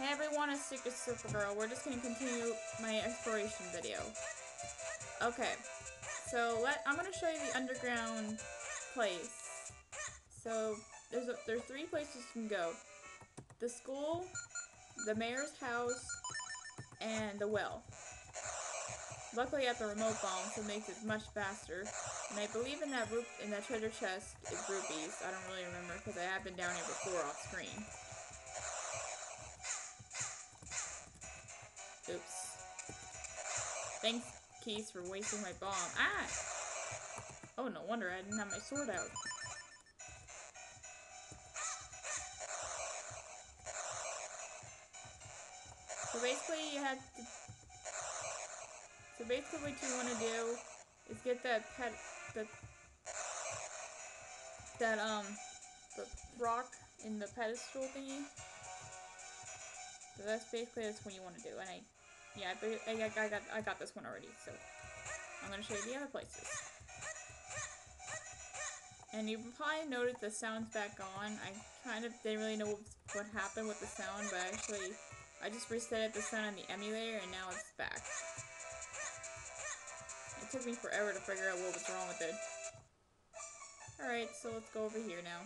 Hey everyone, it's Secret Super Girl. We're just gonna continue my exploration video. Okay, so let I'm gonna show you the underground place. So there's a, there's three places you can go: the school, the mayor's house, and the well. Luckily, I have the remote bomb, so it makes it much faster. And I believe in that in that treasure chest is rupees. I don't really remember because I have been down here before off screen. Oops. Thanks, Keese, for wasting my bomb. Ah! Oh, no wonder I didn't have my sword out. So basically, you have to so basically what you want to do is get that pet, the, that, um, the rock in the pedestal thingy. So that's basically that's what you want to do. And I, yeah, I, I, I, got, I got this one already, so I'm to show you the other places. And you probably noticed the sound's back on. I kind of didn't really know what, happened with the sound, but actually, I just reset it the sound on the emulator, and now it's back It took me forever to figure out what was wrong with it. Alright, so let's go over here now.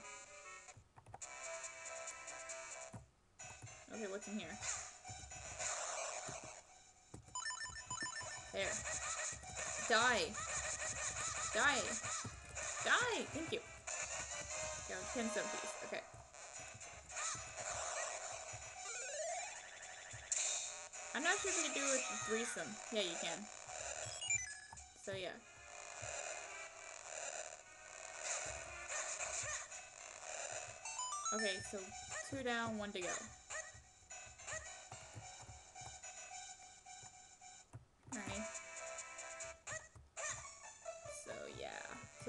Okay, what's in here? There. Die! Die! Die! Thank you. Go, 10 some. Okay. I'm not sure if you can do it with threesome. Yeah, you can. So yeah. Okay, so two down, one to go.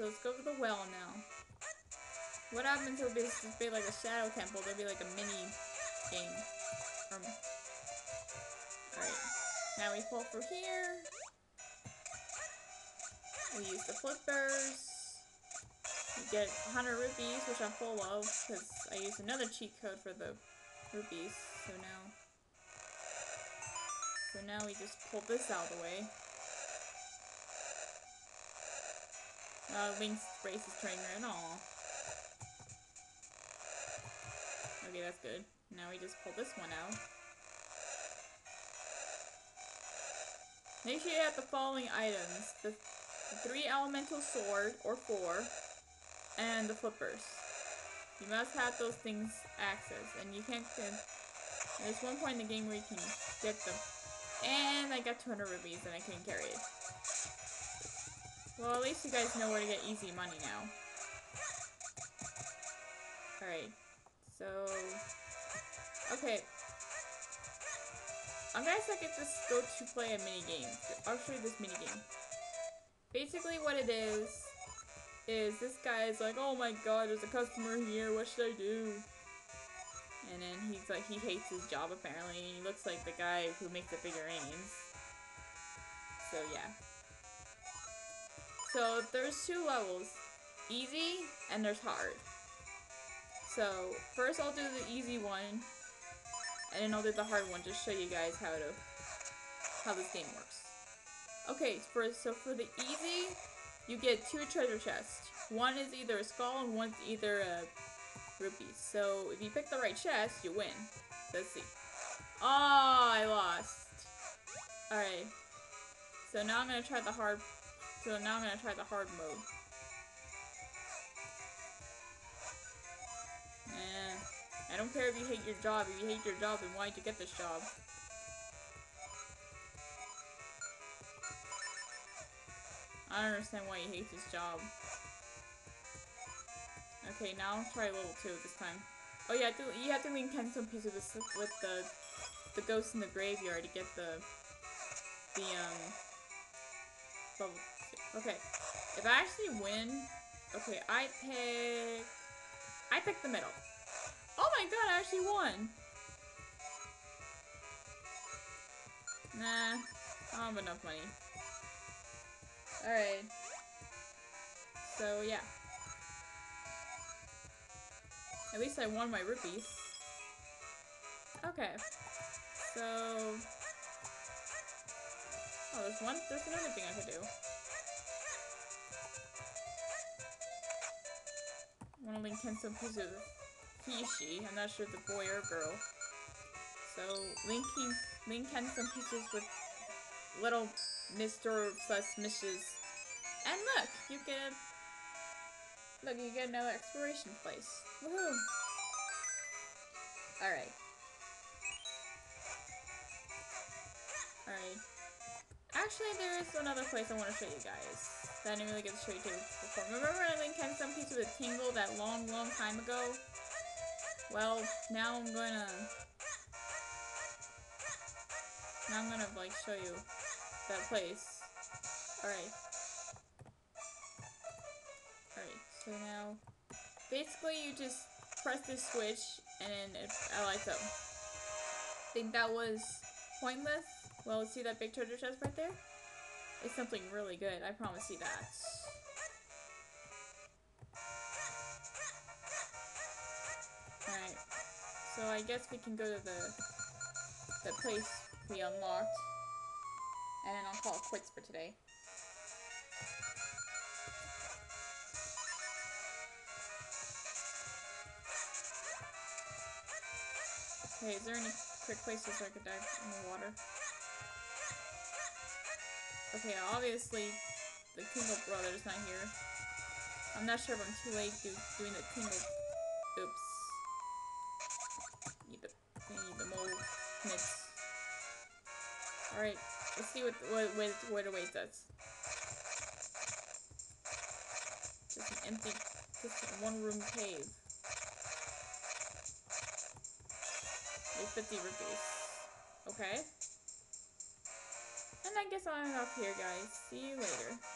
Let's go to the well now. What happens will be, be like a shadow temple, there'll be like a mini game. Um, Alright. Now we pull through here. We use the flippers. We get 100 rupees, which I'm full of, because I used another cheat code for the rupees. So now... So now we just pull this out of the way. Uh, Link's brace is turning red. Aw. Okay, that's good. Now we just pull this one out. Make sure you have the following items. The the three elemental sword, or four, and the flippers. You must have those things access, and you can't get... There's one point in the game where you can get them. And I got 200 rubies, and I couldn't carry it. Well, at least you guys know where to get easy money now. Alright. So... Okay. I'm gonna second this go to play a mini game. I'll show you this mini game. Basically what it is, is this guy is like, oh my god, there's a customer here, what should I do? And then he's like, he hates his job apparently, he looks like the guy who makes the figurines. So yeah. So there's two levels, easy and there's hard. So first I'll do the easy one, and then I'll do the hard one, just show you guys how to, how this game works. Okay, for so for the easy, you get two treasure chests. One is either a skull and one's either a rupee. So if you pick the right chest, you win. Let's see. Oh, I lost. Alright. So now I'm gonna try the hard so now I'm gonna try the hard mode. Eh, I don't care if you hate your job. If you hate your job, then why'd you get this job? I don't understand why he hates his job. Okay, now I'll try level 2 this time. Oh yeah, you have to link Kinstone piece of this with the the ghost in the graveyard to get the the um Okay. If I actually win okay, I pick I pick the middle. Oh my god, I actually won! Nah, I don't have enough money. Alright. So, yeah. At least I won my rupees. Okay. So. Oh, there's one. There's another thing I could do. I want to link in some Kishi. I'm not sure the boy or girl. So linking link in some pieces with little Mr. plus Mrs. And look, you get look, you get another exploration place. Woohoo! Alright. Alright. Actually, there is another place I want to show you guys. That I didn't really get to show you before. Remember when I linked some piece of a tingle that long, long time ago? Well, now I'm gonna... Now I'm gonna, like, show you that place. Alright. Alright, so now... Basically, you just press this switch, and it, it lights up. I Think that was pointless? Well, see that big treasure chest right there? It's something really good, I promise you that. Alright, so I guess we can go to the, the place we unlocked. And then I'll call it quits for today. Okay, is there any quick places I could dive in the water? Okay, obviously the Tingle brother's not here. I'm not sure if I'm too late do, doing the Tingle. Oops. Need the, need the Mole Mitts. Alright, let's see what, what, what, what awaits us. Just an empty, just one room cave. With 50 rupees. Okay. I guess I'll end up here, guys. See you later.